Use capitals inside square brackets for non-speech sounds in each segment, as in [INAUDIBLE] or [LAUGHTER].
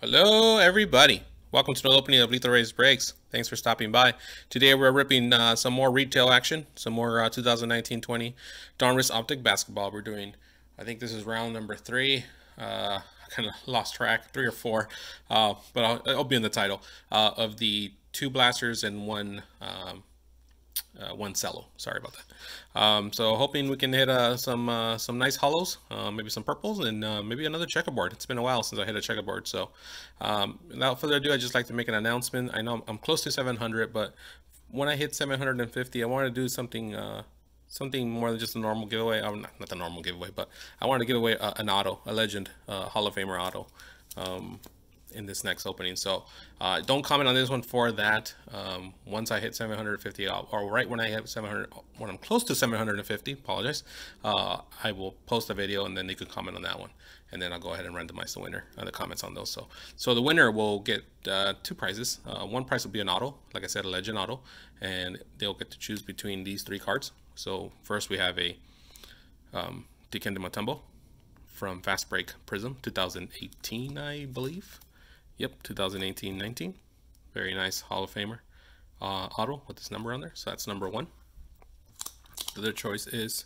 Hello, everybody. Welcome to the opening of Lethal Rays Breaks. Thanks for stopping by. Today we're ripping uh, some more retail action, some more uh, 2019-20 Donruss Optic basketball. We're doing, I think this is round number three. Uh, I kind of lost track, three or four, uh, but I'll, it'll be in the title uh, of the two blasters and one um, uh, one cello. Sorry about that. Um, so hoping we can hit uh, some uh, some nice holos, uh, maybe some purples, and uh, maybe another checkerboard. It's been a while since I hit a checkerboard. So um, without further ado, I'd just like to make an announcement. I know I'm close to 700, but when I hit 750, I want to do something uh, something more than just a normal giveaway. Not, not the normal giveaway, but I wanted to give away an auto, a legend, Hall of Famer auto. Um, in this next opening. So uh, don't comment on this one for that. Um, once I hit 750, I'll, or right when I hit 700, when I'm close to 750, apologize, uh, I will post a video and then they could comment on that one. And then I'll go ahead and randomize the winner and the comments on those. So, so the winner will get uh, two prizes. Uh, one prize will be an auto, like I said, a legend auto, and they'll get to choose between these three cards. So first we have a um, Dikembe Mutombo from Fast Break Prizm 2018, I believe. Yep, 2018-19. Very nice Hall of Famer uh, auto with this number on there. So that's number one. The other choice is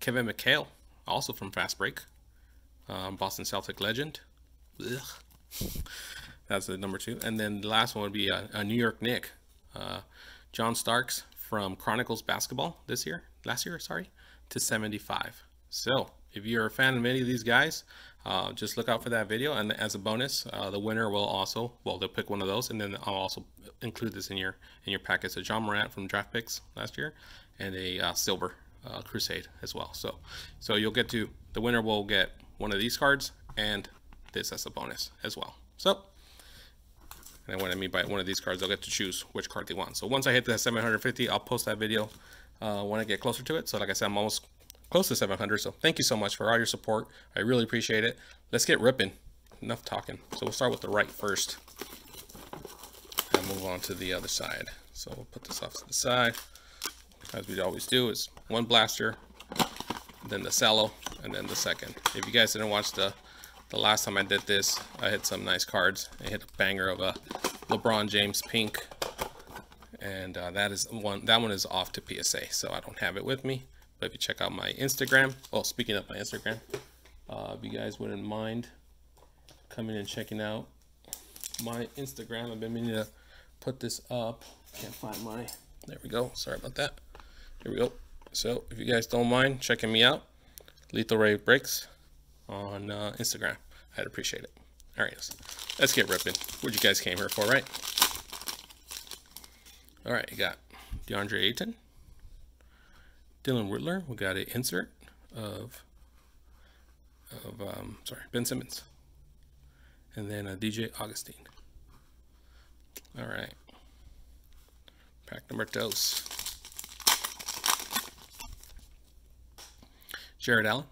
Kevin McHale, also from Fast Break. Um, Boston Celtic legend. Ugh. [LAUGHS] That's the number two. And then the last one would be a, a New York Knick. Uh, John Starks from Chronicles Basketball this year, last year, sorry, to 75. So if you're a fan of any of these guys, uh, just look out for that video. And as a bonus, uh, the winner will also, well, they'll pick one of those, and then I'll also include this in your in your packet. So Ja Morant from Draft Picks last year, and a uh, silver uh, Crusade as well. So, so you'll get to the winner will get one of these cards and this as a bonus as well. So. And what I mean by one of these cards, they'll get to choose which card they want. So once I hit the 750, I'll post that video uh, when I get closer to it. So like I said, I'm almost close to 700. So thank you so much for all your support. I really appreciate it. Let's get ripping. Enough talking. So we'll start with the right first and move on to the other side. So we'll put this off to the side. As we always do is one blaster, then the cello, and then the second. If you guys didn't watch the the last time I did this, I hit some nice cards. I hit a banger of a LeBron James pink, and uh, that is one. That one is off to PSA, so I don't have it with me. But if you check out my Instagram, well, speaking of my Instagram, uh, if you guys wouldn't mind coming and checking out my Instagram, I've been meaning to put this up. Can't find my, there we go. Sorry about that. Here we go. So if you guys don't mind checking me out, Lethal Ray Breaks on uh, Instagram. I'd appreciate it. All right, let's, get ripping. What you guys came here for, right? All right, you got DeAndre Ayton. Dylan Windler, we got an insert of, of um, sorry, Ben Simmons. And then a DJ Augustine. All right. Pack number dos. Jarrett Allen.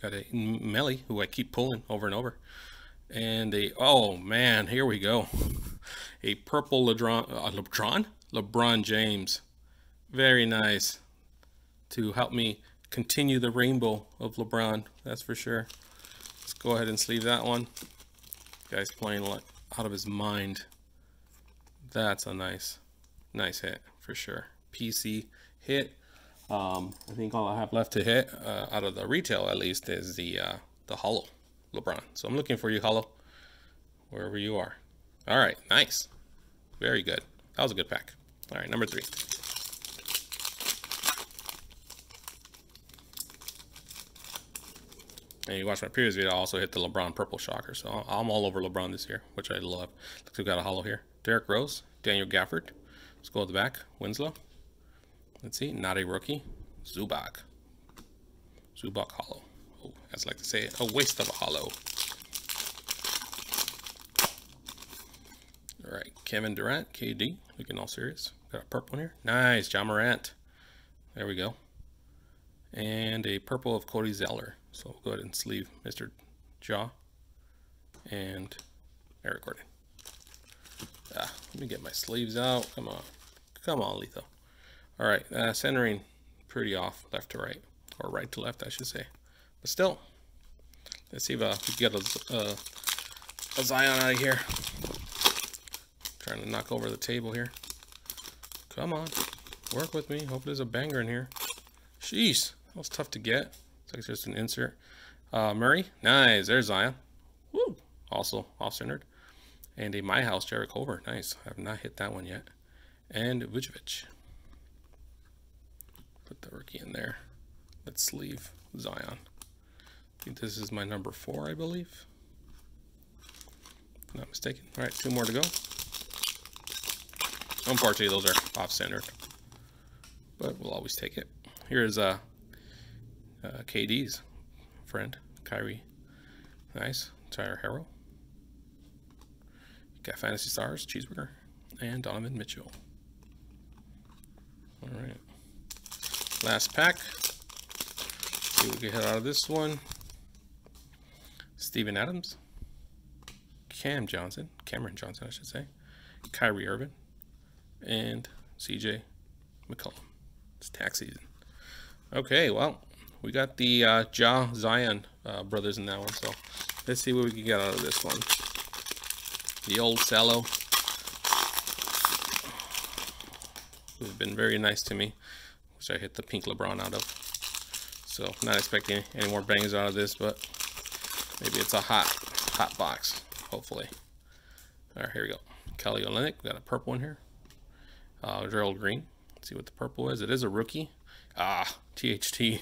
Got a Melli, who I keep pulling over and over. And a, oh man, here we go. A purple uh, LeBron? LeBron James. Very nice to help me continue the rainbow of LeBron. That's for sure. Let's go ahead and sleeve that one. Guy's playing out of his mind. That's a nice, nice hit for sure. PC hit. Um, I think all I have left to hit uh, out of the retail at least is the uh, the holo LeBron. So I'm looking for you, holo, wherever you are. All right, nice, very good. That was a good pack. All right, number three. And you watch my previous video, I also hit the LeBron Purple Shocker. So I'm all over LeBron this year, which I love. Looks like we got a holo here. Derrick Rose, Daniel Gafford. Let's go to the back. Winslow. Let's see. Not a rookie. Zubac. Zubac holo. Oh, as I like to say, a waste of a holo. All right. Kevin Durant, KD. Looking all serious. Got a purple here. Nice. Ja Morant. There we go. And a purple of Cody Zeller. So we'll go ahead and sleeve Mr. Ja and Eric Gordon. Ah, let me get my sleeves out. Come on. Come on, Letho. All right, uh, centering pretty off left to right, or right to left, I should say. But still, let's see if uh, we get a, uh, a Zion out of here. Trying to knock over the table here. Come on. Work with me. Hope there's a banger in here. Jeez. That was tough to get. Like just an insert. Uh, Murray. Nice. There's Zion. Woo. Also off-centered. And a My House Jarrett Culver. Nice. I have not hit that one yet. And Vucevic. Put the rookie in there. Let's leave Zion. I think this is my number four, I believe. Not mistaken. All right, two more to go. Unfortunately, those are off-centered, but we'll always take it. Here's uh, uh, KD's friend, Kyrie. Nice. Tyler Herro. Got Fantasy Stars, Cheeseburger, and Donovan Mitchell. All right. Last pack. See what we get out of this one. Steven Adams. Cam Johnson. Cameron Johnson, I should say. Kyrie Irving. And CJ McCollum. It's tax season. Okay, well, we got the uh, Ja Zion uh, brothers in that one, so let's see what we can get out of this one. The old Cello. Who's been very nice to me which I hit the pink LeBron out of. So not expecting any more bangs out of this, but maybe it's a hot, hot box, hopefully. All right, here we go. Kelly Olynyk, got a purple one here. Uh, Gerald Green, Let's see what the purple is. It is a rookie. Ah, THT,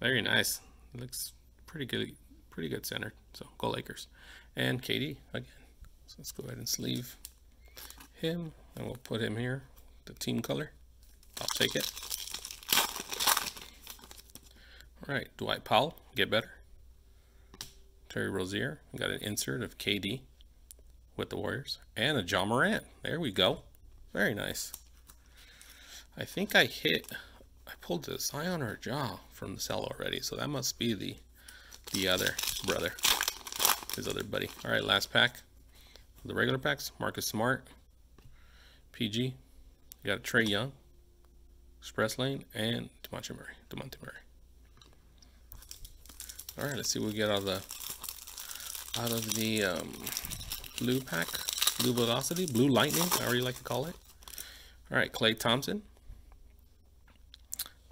very nice. Looks pretty good, pretty good centered. So go Lakers. And KD again. So let's go ahead and sleeve him, and we'll put him here, the team color. I'll take it. All right, Dwight Powell, get better. Terry Rozier, got an insert of KD with the Warriors. And a Ja Morant. There we go. Very nice. I think I hit, pulled the Zion or Ja from the cell already, so that must be the the other brother, his other buddy. All right, last pack. The regular packs, Marcus Smart, PG. You got Trae Young, Express Lane, and Dejounte Murray. Dejounte Murray. All right, let's see what we get out of the out of the um, blue pack, blue velocity, blue lightning, however you like to call it. All right, Klay Thompson,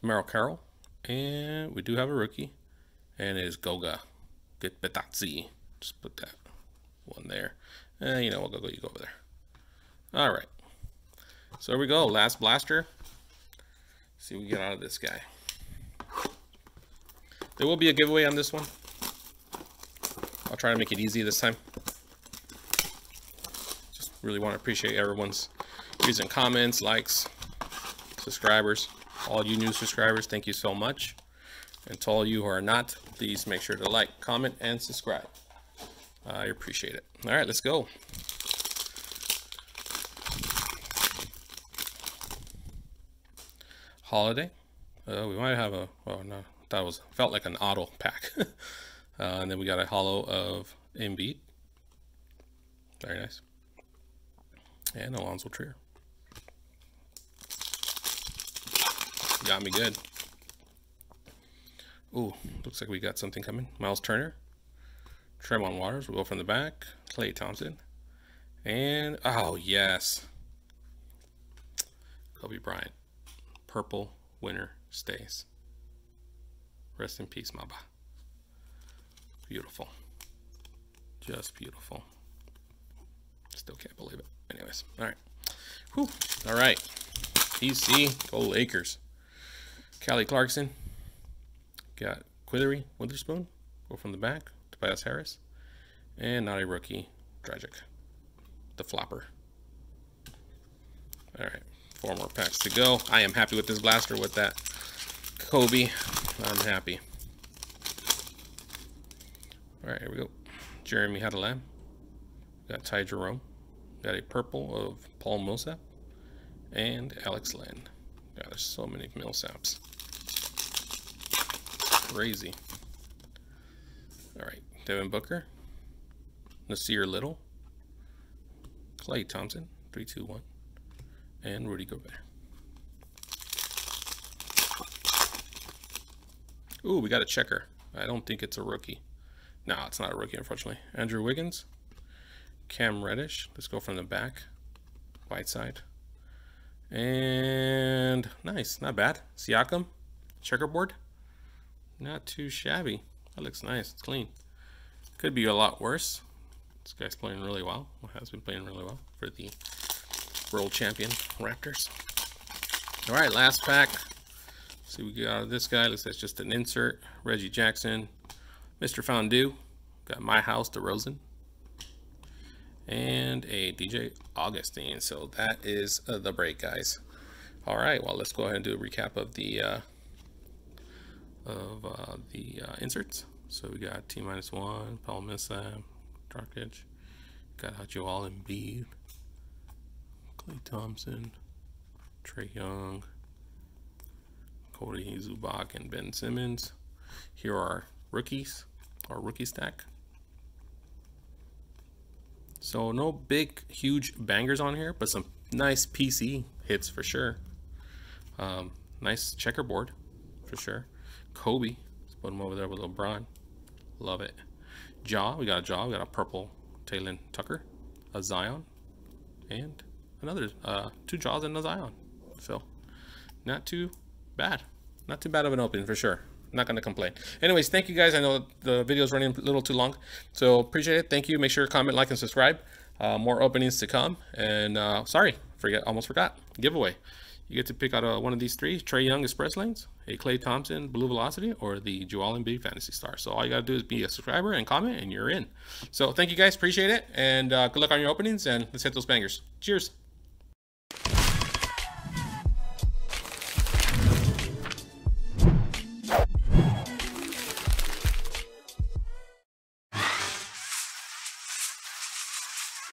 Merrill Carroll, and we do have a rookie, and it is Goga Bitadze. Just put that one there. And eh, you know, we'll go, you go over there. All right. So here we go. Last blaster. Let's see what we get out of this guy. There will be a giveaway on this one. I'll try to make it easy this time. Just really want to appreciate everyone's using comments, likes, subscribers. All you new subscribers, thank you so much. And to all you who are not, please make sure to like, comment, and subscribe. I appreciate it. All right, let's go. Holiday. Uh, we might have a, oh no, that was felt like an auto pack. [LAUGHS] uh, and then we got a holo of Embiid. Very nice. And Alonzo Trier. Got me good. Ooh, looks like we got something coming. Miles Turner. Tremont Waters. We'll go from the back. Klay Thompson. And, oh, yes. Kobe Bryant. Purple winner stays. Rest in peace, Mamba. Beautiful. Just beautiful. Still can't believe it. Anyways, all right. Whew. All right. PC, go Lakers. Callie Clarkson. Got Quinndary Weatherspoon. Go from the back. Tobias Harris. And not a rookie. Tragic. The flopper. All right. Four more packs to go. I am happy with this blaster with that Kobe. I'm happy. All right, here we go. Jeremy Hadalam. Got Ty Jerome. Got a purple of Paul Millsap. And Alex Len. God, there's so many Millsaps. Crazy. All right, Devin Booker. Nassir Little. Klay Thompson. 321. And Rudy Gobert. Ooh, we got a checker. I don't think it's a rookie. No, it's not a rookie, unfortunately. Andrew Wiggins. Cam Reddish. Let's go from the back. White side. And nice, not bad. Siakam, checkerboard. Not too shabby. That looks nice. It's clean. Could be a lot worse. This guy's playing really well. Has been playing really well for the world champion Raptors. All right, last pack. See, we got this guy. Looks like just an insert. Reggie Jackson, Mr. Fondue. Got my house, DeRozan, and a DJ Augustine. So that is uh, the break, guys. All right, well, let's go ahead and do a recap of the uh, of uh, the uh, inserts. So we got T minus one, Paul Millsap, Darkic, got and Embiid, Klay Thompson, Trae Young, Cody Zubac, and Ben Simmons. Here are rookies, our rookie stack. So no big, huge bangers on here, but some nice PC hits for sure. Um, nice checkerboard for sure. Kobe, let's put him over there with LeBron. Love it. Ja, we got a Ja, we got a purple Talen Tucker, a Zion, and another uh, two Jaws and a Zion. So not too bad. Not too bad of an opening for sure. Not going to complain. Anyways, thank you guys. I know the video is running a little too long. So appreciate it. Thank you. Make sure to comment, like, and subscribe. Uh, more openings to come. And uh, sorry, forget, almost forgot. Giveaway. You get to pick out uh, one of these three, Trae Young Express Lanes, a Klay Thompson Blue Velocity, or the Joel Embiid Fantasy Star. So all you got to do is be a subscriber and comment, and you're in. So thank you guys. Appreciate it. And uh, good luck on your openings, and let's hit those bangers. Cheers.